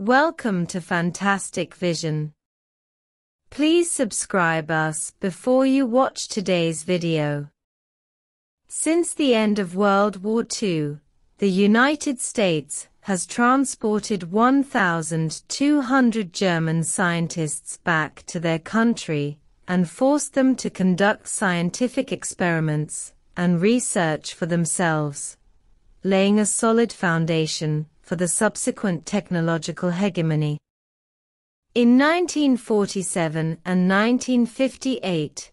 Welcome to Fantastic Vision. Please subscribe us before you watch today's video. Since the end of World War II, the United States has transported 1,200 German scientists back to their country and forced them to conduct scientific experiments and research for themselves, laying a solid foundation for the subsequent technological hegemony. In 1947 and 1958,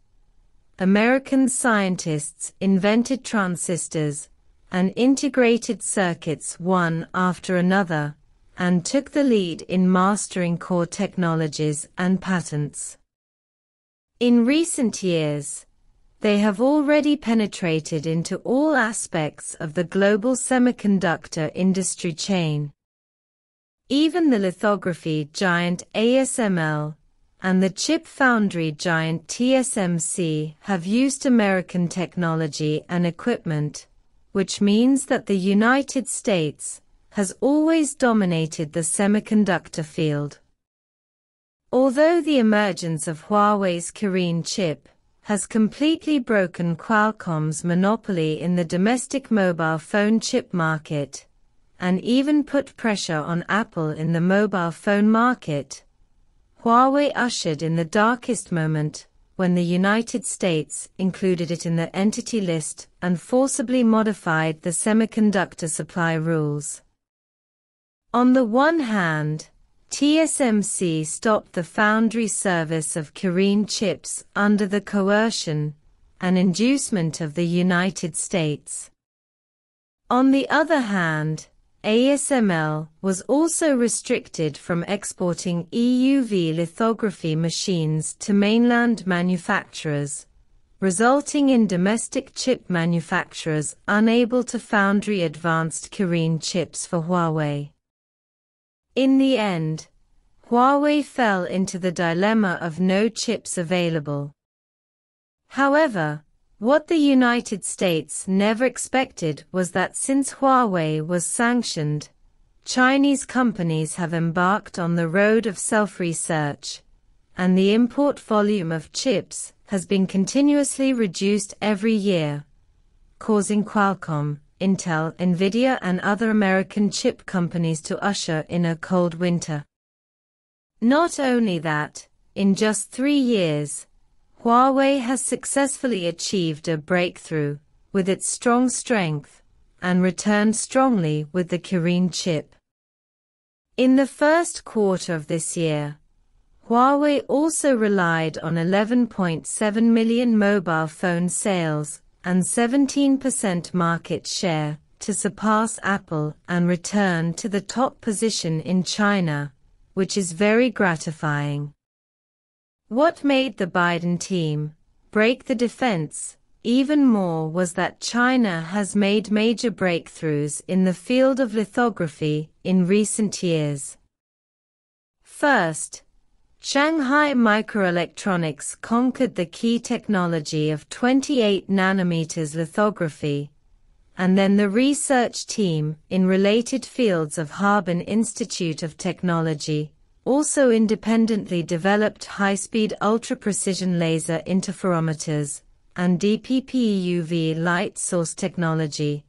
American scientists invented transistors and integrated circuits one after another and took the lead in mastering core technologies and patents. In recent years, they have already penetrated into all aspects of the global semiconductor industry chain. Even the lithography giant ASML and the chip foundry giant TSMC have used American technology and equipment, which means that the United States has always dominated the semiconductor field. Although the emergence of Huawei's Kirin chip has completely broken Qualcomm's monopoly in the domestic mobile phone chip market and even put pressure on Apple in the mobile phone market. Huawei ushered in the darkest moment when the United States included it in the entity list and forcibly modified the semiconductor supply rules. On the one hand, TSMC stopped the foundry service of Kirin chips under the coercion and inducement of the United States. On the other hand, ASML was also restricted from exporting EUV lithography machines to mainland manufacturers, resulting in domestic chip manufacturers unable to foundry advanced Kirin chips for Huawei. In the end, Huawei fell into the dilemma of no chips available. However, what the United States never expected was that since Huawei was sanctioned, Chinese companies have embarked on the road of self-research, and the import volume of chips has been continuously reduced every year, causing Qualcomm, Intel, Nvidia and other American chip companies to usher in a cold winter. Not only that, in just three years, Huawei has successfully achieved a breakthrough with its strong strength and returned strongly with the Kirin chip. In the first quarter of this year, Huawei also relied on 11.7 million mobile phone sales and 17% market share to surpass Apple and return to the top position in China, which is very gratifying. What made the Biden team break the defense even more was that China has made major breakthroughs in the field of lithography in recent years. First, Shanghai Microelectronics conquered the key technology of 28 nanometers lithography, and then the research team in related fields of Harbin Institute of Technology also independently developed high-speed ultra-precision laser interferometers and DPP EUV light source technology,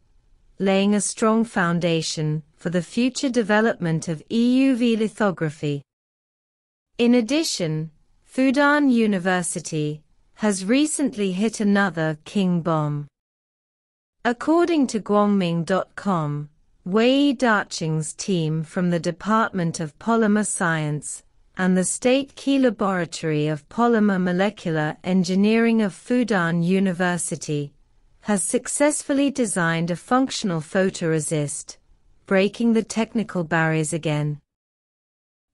laying a strong foundation for the future development of EUV lithography. In addition, Fudan University has recently hit another king bomb. According to Guangming.com, Wei Daqing's team from the Department of Polymer Science and the State Key Laboratory of Polymer Molecular Engineering of Fudan University has successfully designed a functional photoresist, breaking the technical barriers again.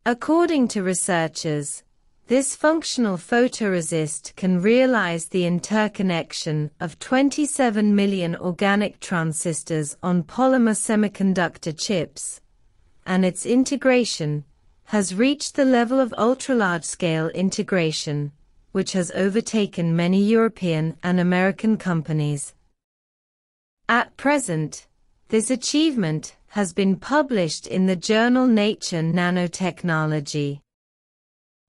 According to researchers, this functional photoresist can realize the interconnection of 27 million organic transistors on polymer semiconductor chips, and its integration has reached the level of ultra-large-scale integration, which has overtaken many European and American companies. At present, this achievement has been published in the journal Nature Nanotechnology.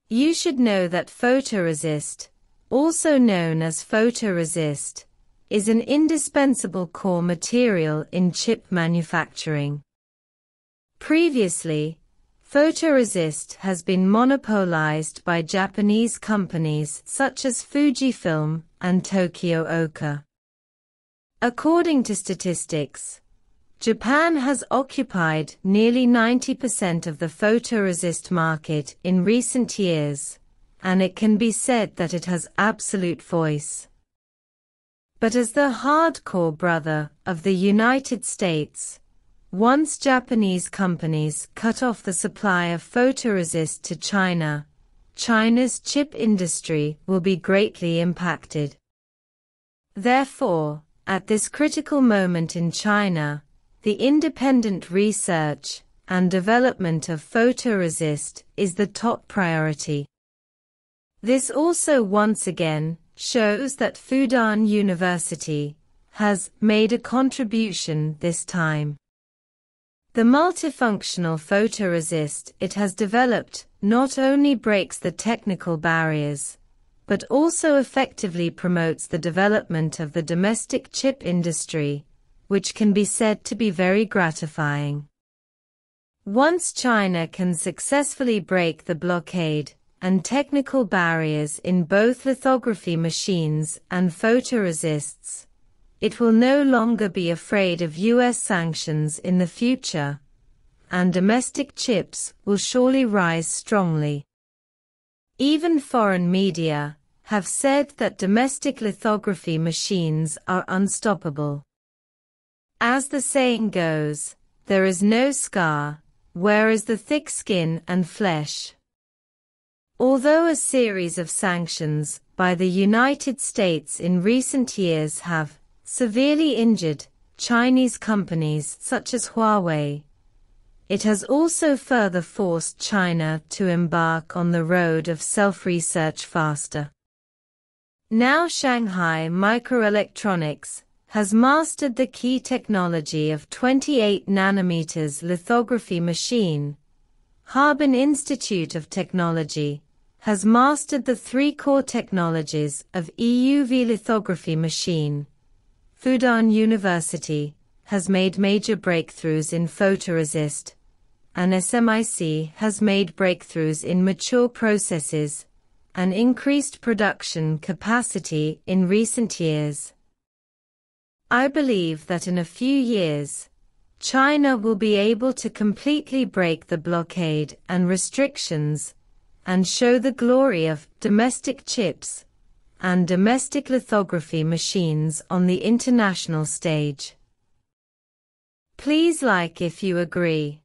You should know that photoresist, also known as photoresist, is an indispensable core material in chip manufacturing. Previously, photoresist has been monopolized by Japanese companies such as Fujifilm and Tokyo Ohka. According to statistics, Japan has occupied nearly 90% of the photoresist market in recent years, and it can be said that it has absolute voice. But as the hardcore brother of the United States, once Japanese companies cut off the supply of photoresist to China, China's chip industry will be greatly impacted. Therefore, at this critical moment in China, the independent research and development of photoresist is the top priority. This also once again shows that Fudan University has made a contribution this time. The multifunctional photoresist it has developed not only breaks the technical barriers, but also effectively promotes the development of the domestic chip industry, which can be said to be very gratifying. Once China can successfully break the blockade, and technical barriers in both lithography machines and photoresists. It will no longer be afraid of US sanctions in the future, and domestic chips will surely rise strongly. Even foreign media have said that domestic lithography machines are unstoppable. As the saying goes, there is no scar, where is the thick skin and flesh. Although a series of sanctions by the United States in recent years have severely injured Chinese companies such as Huawei, it has also further forced China to embark on the road of self-research faster. Now Shanghai Microelectronics has mastered the key technology of 28 nanometers lithography machine. Harbin Institute of Technology has mastered the three core technologies of EUV lithography machine. Fudan University has made major breakthroughs in photoresist, and SMIC has made breakthroughs in mature processes and increased production capacity in recent years. I believe that in a few years, China will be able to completely break the blockade and restrictions and show the glory of domestic chips and domestic lithography machines on the international stage. Please like if you agree.